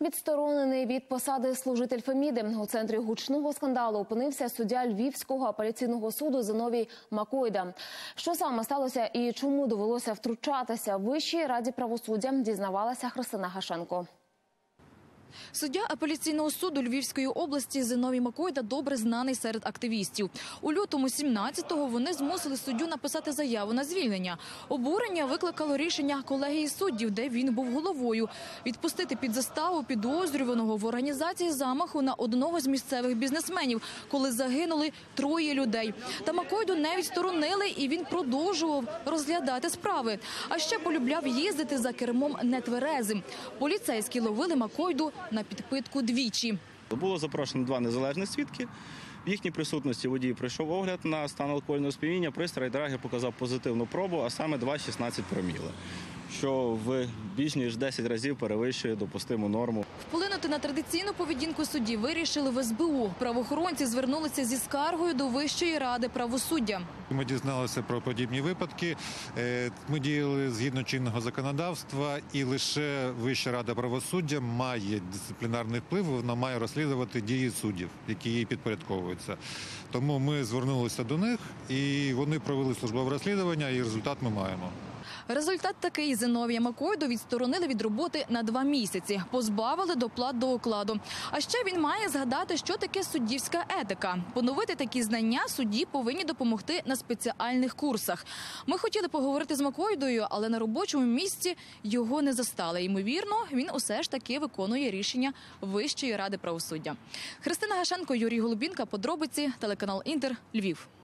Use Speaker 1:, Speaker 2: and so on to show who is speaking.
Speaker 1: Відсторонений від посади служитель Феміди у центрі гучного скандалу опинився суддя Львівського апеляційного суду Зиновій Макойда. Що саме сталося і чому довелося втручатися в Вищій раді правосуддя, дізнавалася Христина Гашенко.
Speaker 2: Суддя апеляційного суду Львівської області Зиновій Макойда добре знаний серед активістів. У лютому 17-го вони змусили суддю написати заяву на звільнення. Обурення викликало рішення колегії суддів, де він був головою, відпустити під заставу підозрюваного в організації замаху на одного з місцевих бізнесменів, коли загинули троє людей. Та Макойду не відсторонили, і він продовжував розглядати справи. А ще полюбляв їздити за кермом нетверезим. Поліцейські ловили Макойду на підпитку двічі.
Speaker 3: Було запрошено два незалежних свідки. В їхній присутності водій пройшов огляд на стан алкогольного сп'яніння. Пристрій драги показав позитивну пробу, а саме 2,16 проміли, що в більш ніж 10 разів перевищує допустиму норму.
Speaker 2: Вплинути на традиційну поведінку судді вирішили в СБУ. Правоохоронці звернулися зі скаргою до Вищої ради правосуддя.
Speaker 4: Ми дізналися про подібні випадки. Е, Ми діяли згідно чинного законодавства, і лише Вища рада правосуддя має дисциплінарний вплив. Вона має розслідувати дії суддів, які їй підпорядковуються. Тому ми звернулися до них, і вони провели службове розслідування, і результат ми маємо.
Speaker 2: Результат такий Зиновія Макойду відсторонили від роботи на два місяці, позбавили доплат до окладу. А ще він має згадати, що таке суддівська етика. Поновити такі знання судді повинні допомогти на спеціальних курсах. Ми хотіли поговорити з Макойдою, але на робочому місці його не застали. Ймовірно, він усе ж таки виконує рішення Вищої ради правосуддя. Христина Гашенко, Юрій Голубінка. Подробиці телеканал Інтер, Львів.